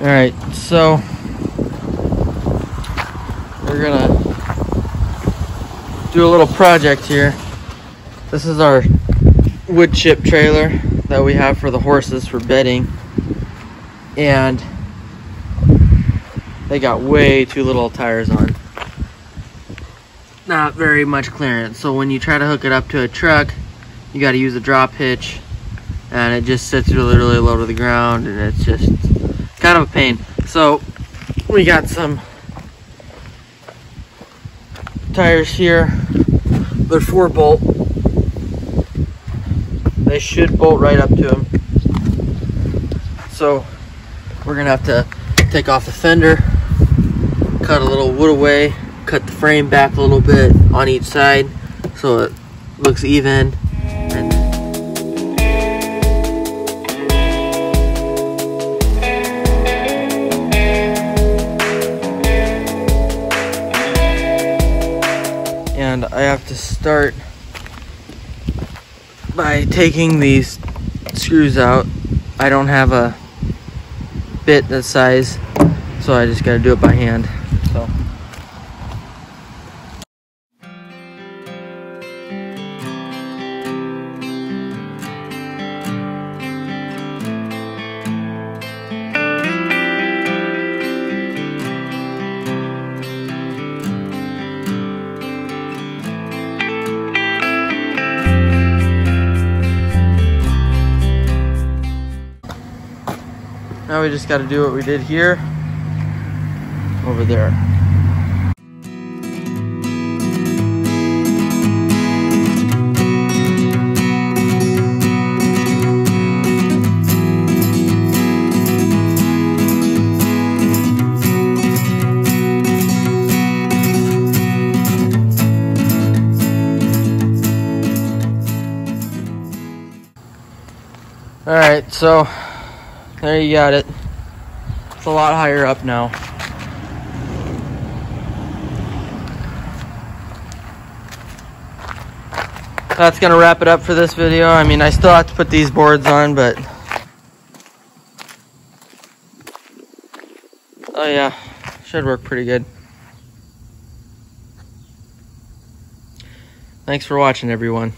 All right, so we're gonna do a little project here. This is our wood chip trailer that we have for the horses for bedding. And they got way too little tires on. Not very much clearance. So when you try to hook it up to a truck, you got to use a drop hitch and it just sits really, really low to the ground and it's just kind of a pain. So we got some tires here. They're four bolt. They should bolt right up to them. So we're gonna have to take off the fender, cut a little wood away, cut the frame back a little bit on each side so it looks even. And I have to start by taking these screws out. I don't have a bit that size, so I just gotta do it by hand. Now we just got to do what we did here over there. All right, so there you got it. It's a lot higher up now. That's gonna wrap it up for this video. I mean, I still have to put these boards on, but... Oh yeah, should work pretty good. Thanks for watching, everyone.